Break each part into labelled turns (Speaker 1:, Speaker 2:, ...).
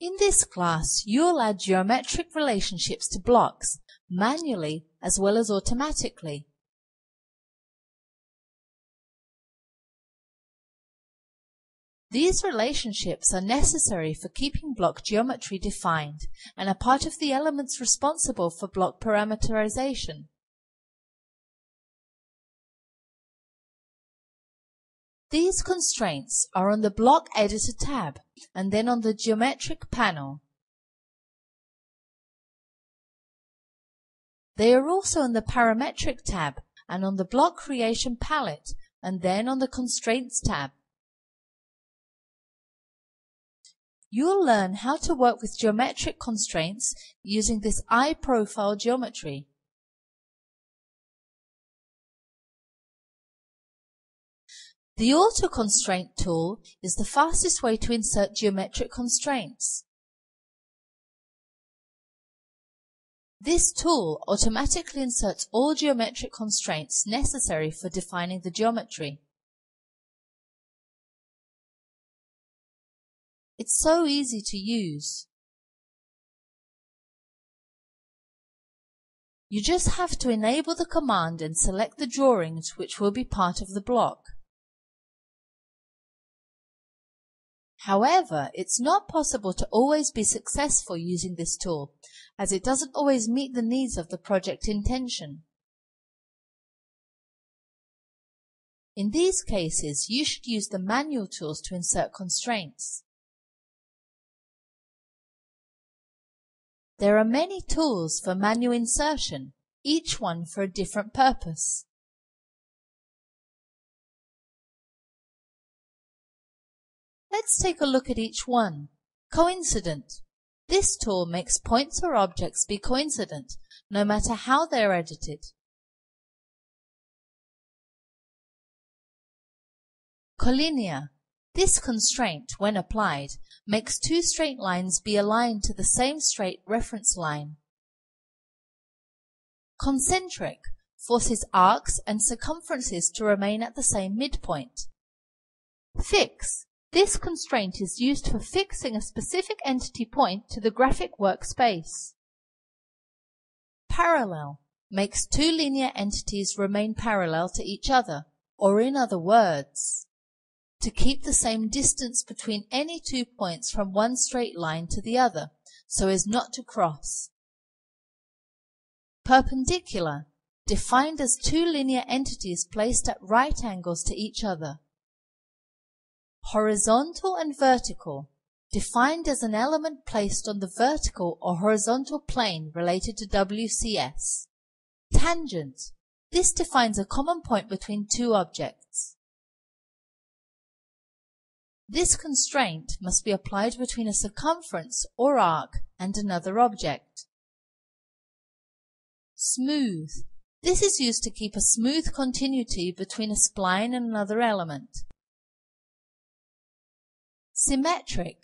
Speaker 1: In this class, you'll add geometric relationships to blocks, manually as well as automatically. These relationships are necessary for keeping block geometry defined and are part of the elements responsible for block parameterization. These constraints are on the Block Editor tab and then on the Geometric panel. They are also on the Parametric tab and on the Block Creation palette and then on the Constraints tab. You'll learn how to work with geometric constraints using this I-profile geometry. The Auto Constraint tool is the fastest way to insert geometric constraints. This tool automatically inserts all geometric constraints necessary for defining the geometry. It's so easy to use. You just have to enable the command and select the drawings which will be part of the block. However, it's not possible to always be successful using this tool, as it doesn't always meet the needs of the project intention. In these cases, you should use the manual tools to insert constraints. There are many tools for manual insertion, each one for a different purpose. Let's take a look at each one. Coincident. This tool makes points or objects be coincident, no matter how they are edited. Collinear. This constraint, when applied, makes two straight lines be aligned to the same straight reference line. Concentric forces arcs and circumferences to remain at the same midpoint. Fix this constraint is used for fixing a specific entity point to the graphic workspace. Parallel makes two linear entities remain parallel to each other, or in other words, to keep the same distance between any two points from one straight line to the other, so as not to cross. Perpendicular, defined as two linear entities placed at right angles to each other horizontal and vertical, defined as an element placed on the vertical or horizontal plane related to WCS. Tangent. This defines a common point between two objects. This constraint must be applied between a circumference or arc and another object. Smooth. This is used to keep a smooth continuity between a spline and another element. Symmetric.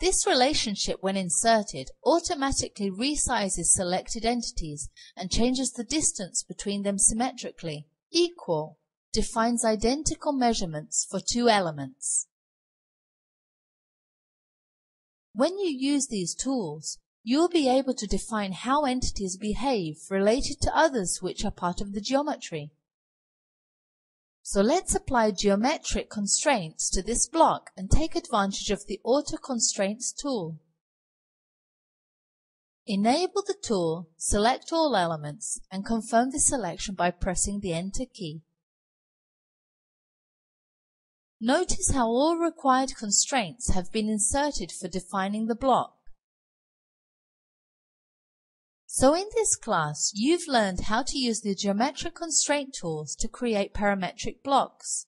Speaker 1: This relationship, when inserted, automatically resizes selected entities and changes the distance between them symmetrically. Equal defines identical measurements for two elements. When you use these tools, you'll be able to define how entities behave related to others which are part of the geometry. So let's apply geometric constraints to this block and take advantage of the Auto Constraints tool. Enable the tool, select all elements, and confirm the selection by pressing the Enter key. Notice how all required constraints have been inserted for defining the block. So in this class, you've learned how to use the geometric constraint tools to create parametric blocks.